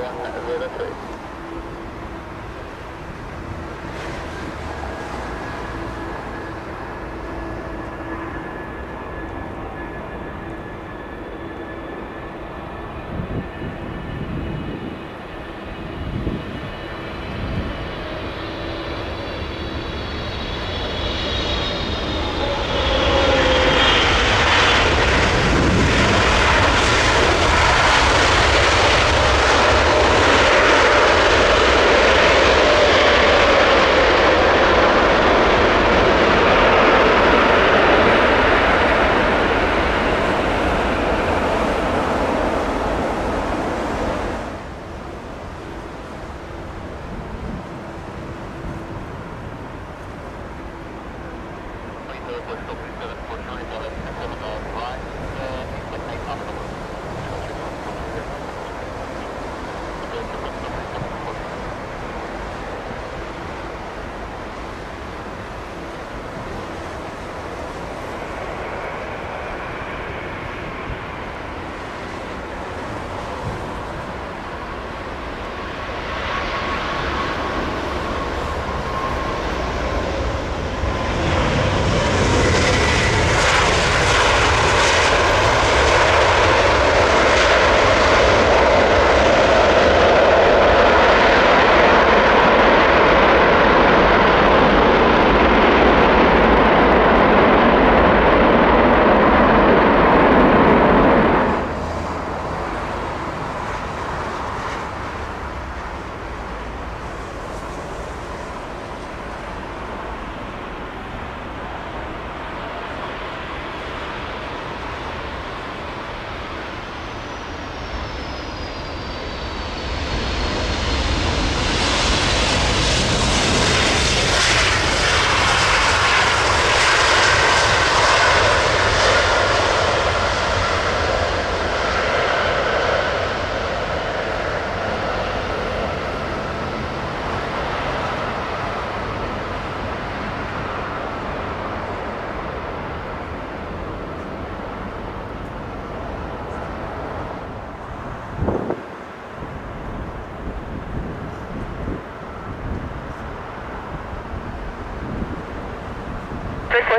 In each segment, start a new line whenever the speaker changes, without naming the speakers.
Route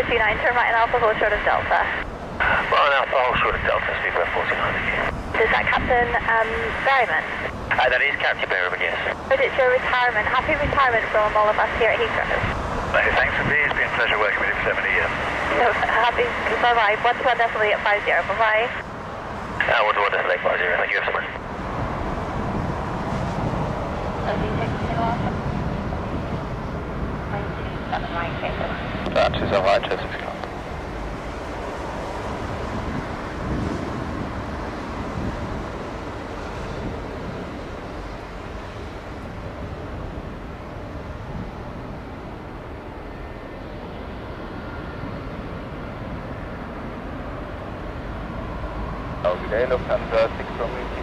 429, turn right and Alpha, hold short of Delta.
Right Alpha, hold short of Delta, speed by 49 again.
Is that Captain um, Berryman?
Uh, that is Captain Berryman, yes.
But it's your retirement. Happy retirement from all of us here at Heathrow.
Many thanks for me. It's been a pleasure working with you for so many years.
So, happy, bye-bye. One to one definitely at 50, bye-bye.
Uh, one to one, definitely 50. Thank you so much. That's all right, Joseph.
Auxiliary Lufthansa 6 Romeo Kilo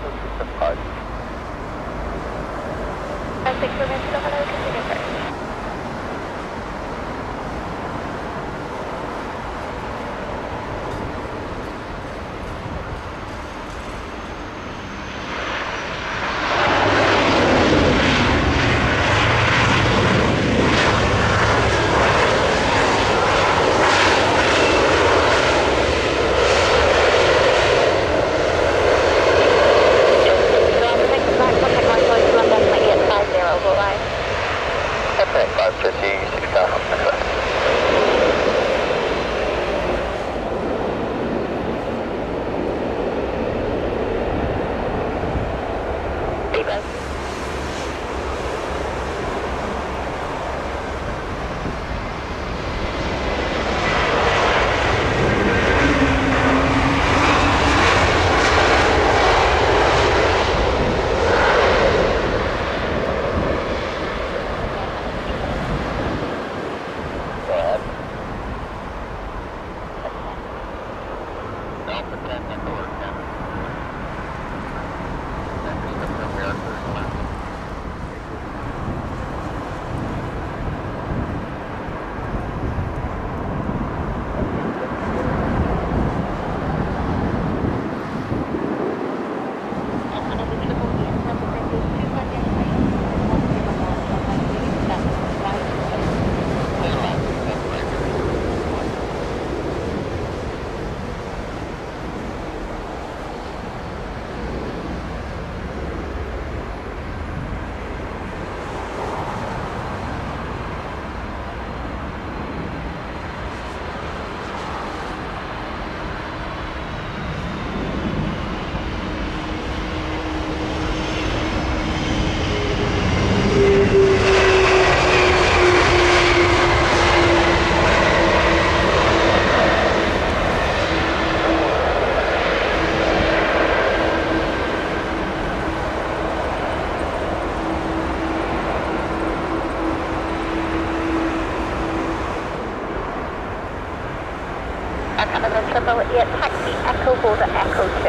Yeah, taxi Echo Holder Echo 2.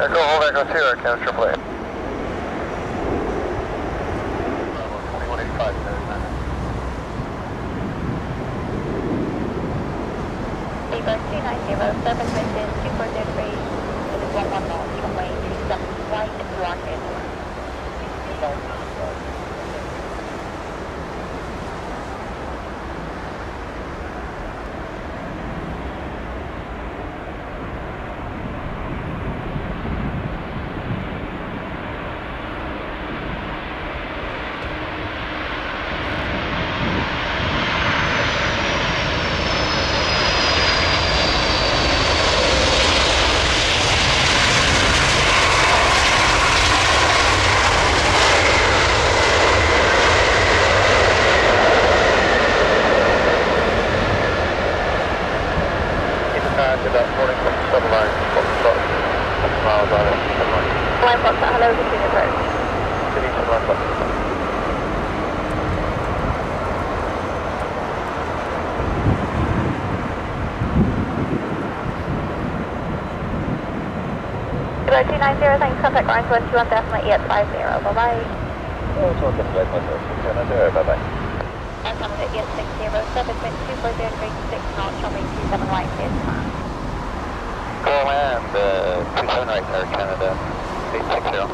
Echo Holder Echo 2, Arcana 888. Line
box, hello, this approach.
City, seven line, button.
290, thanks, contact lines 121 definitely 850, bye-bye.
Oh, it's on the flight myself. Canada, bye-bye.
And Canada 860, 7 wind 2403, 6 knots, runway 27 right, clear to.
Go land, uh, 27 right, Air Canada, 860.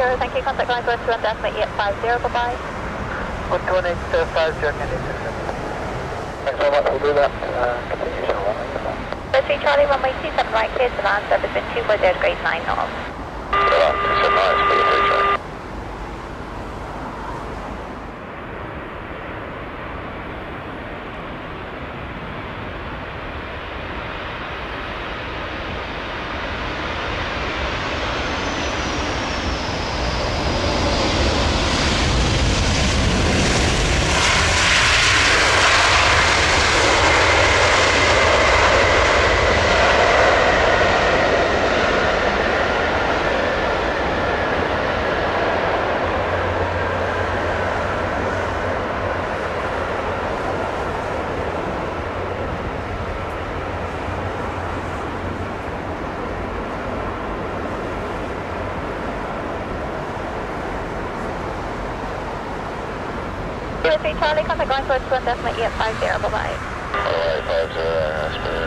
Canada 860, thank you, contact lines 121 definitely 850, bye-bye.
128.5, Jack, Thanks very much, we'll do that, uh, that.
Let's see, Charlie, runway 27 right, clear to land, service wind 240 degrees 9 knots.
Yeah, 27 miles, for the free Charlie.
Charlie, contact lines 121 definitely 850, bye-bye.
Alright, 50, uh, Spirit 3 Charlie.